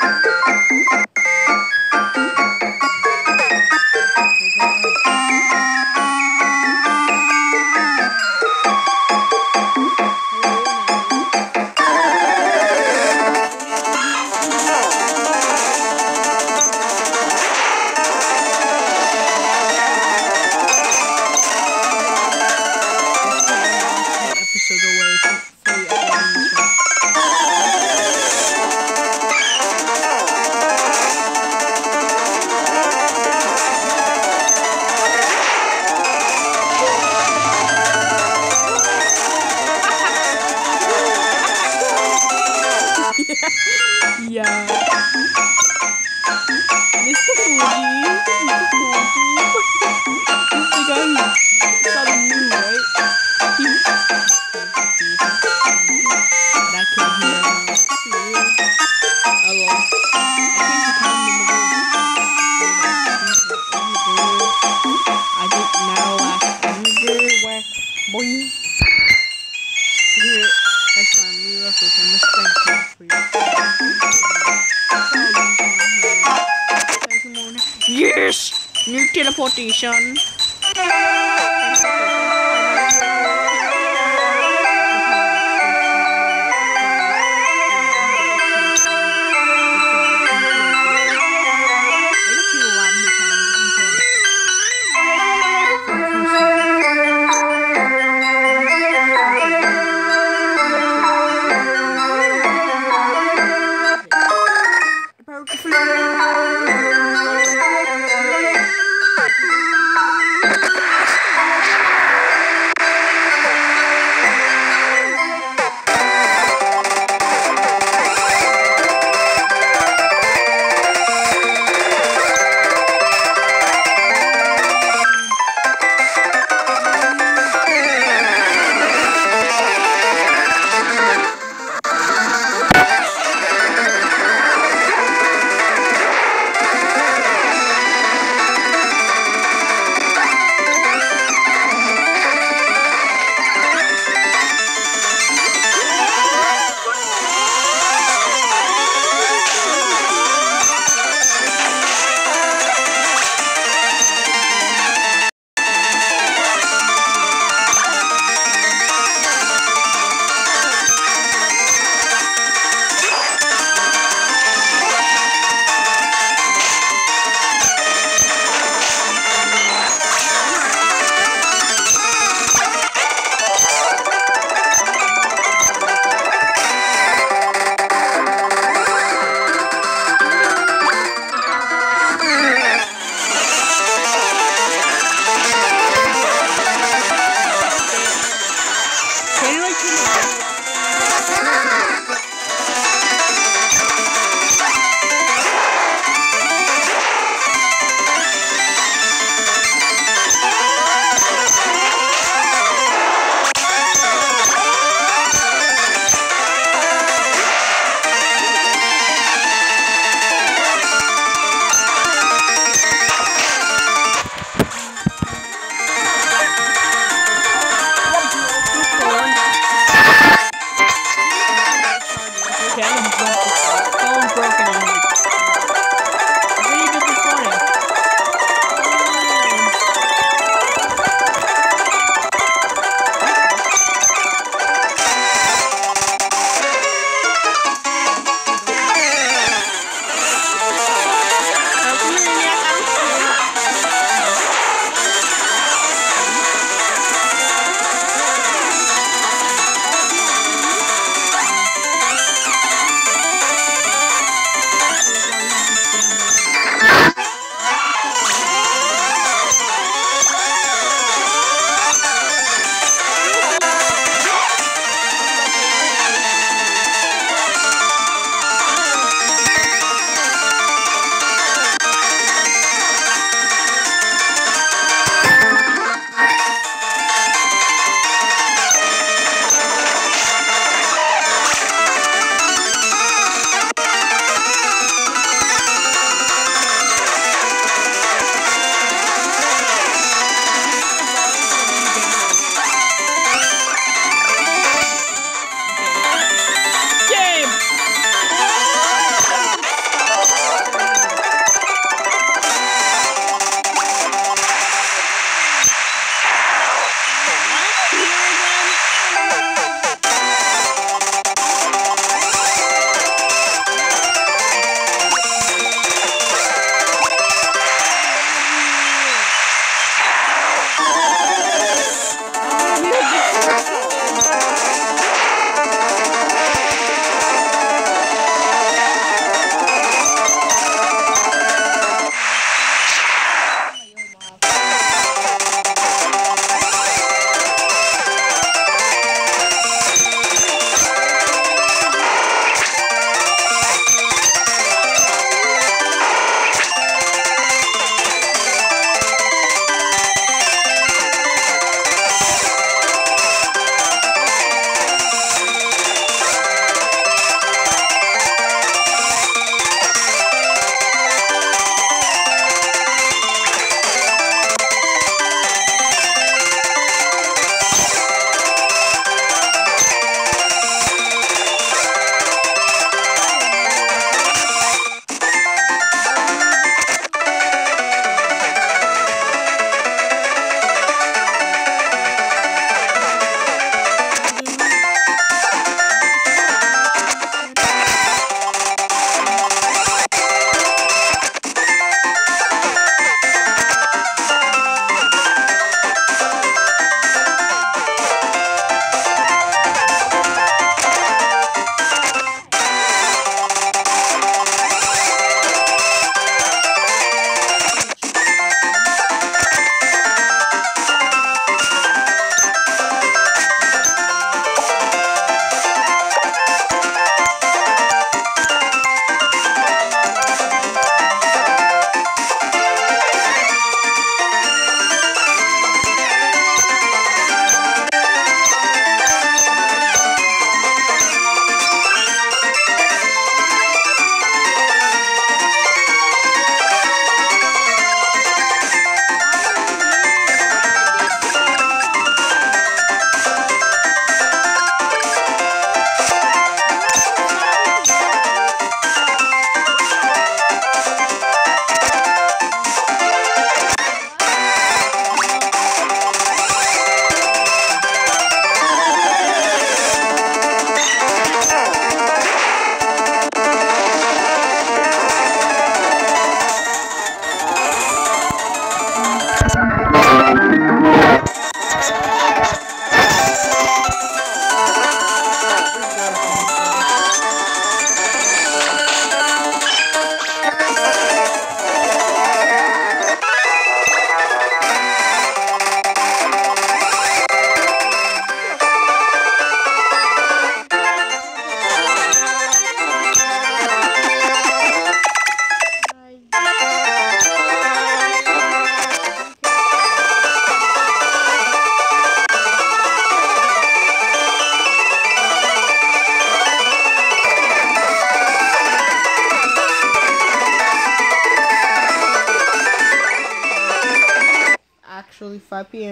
Música teleportation.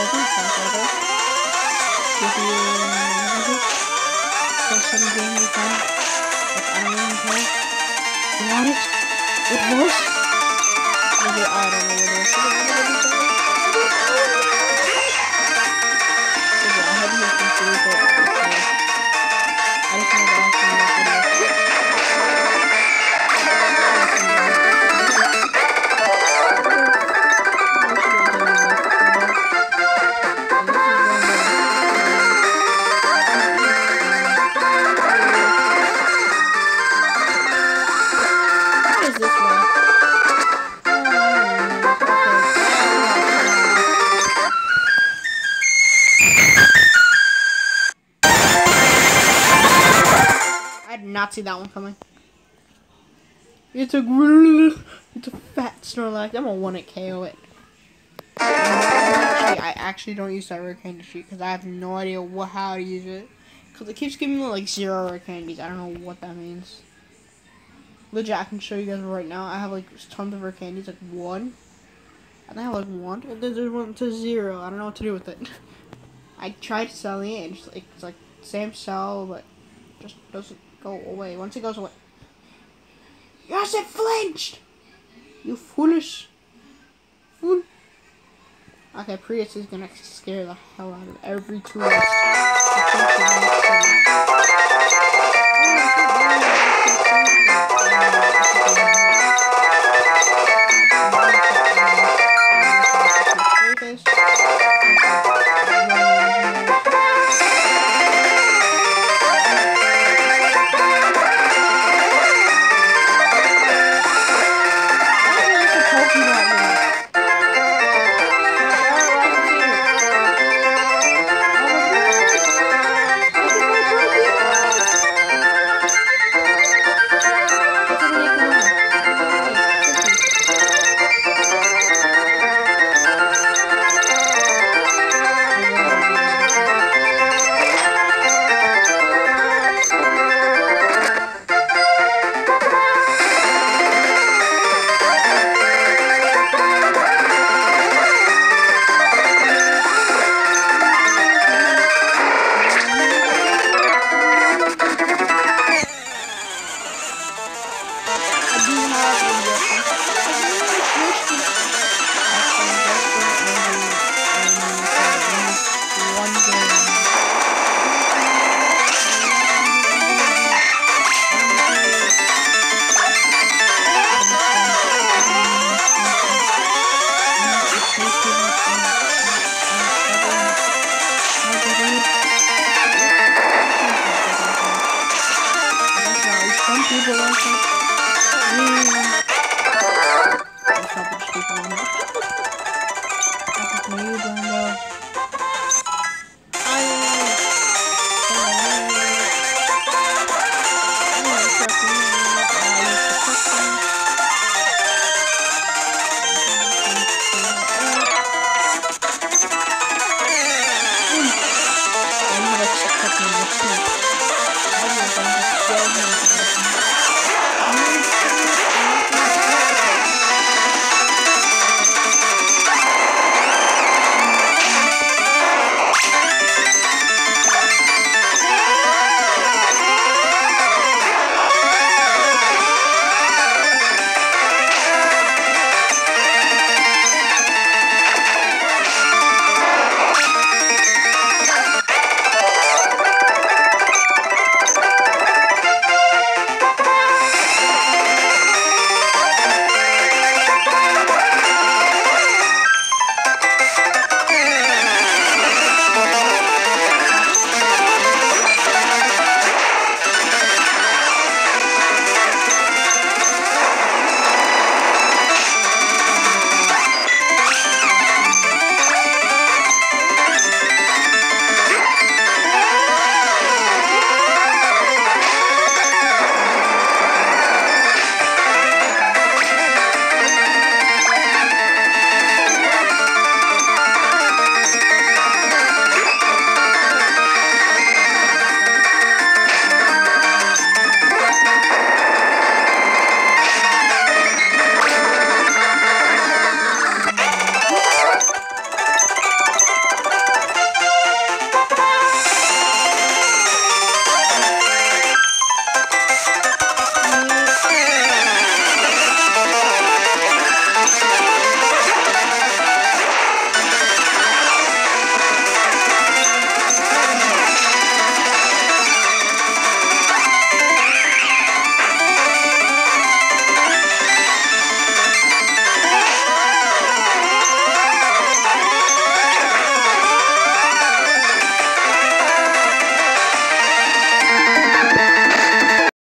tapi salah satu jadi namanya itu fashion game bukan Iron Boy menarik it was jadi Iron Boy Sudah hadir di not see that one coming. It's a. It's a fat Snorlax. I'm gonna want to KO it. Actually, I actually don't use that rare candy sheet because I have no idea what how to use it. Because it keeps giving me like zero rare candies. I don't know what that means. Legit, I can show you guys right now. I have like tons of rare candies, like one. And I have like one, and then there's one to zero. I don't know what to do with it. I tried selling it, and just like it's like same sell, but just doesn't go away. Once it goes away, yes, it flinched. You foolish fool. Okay, Prius is gonna scare the hell out of every tourist.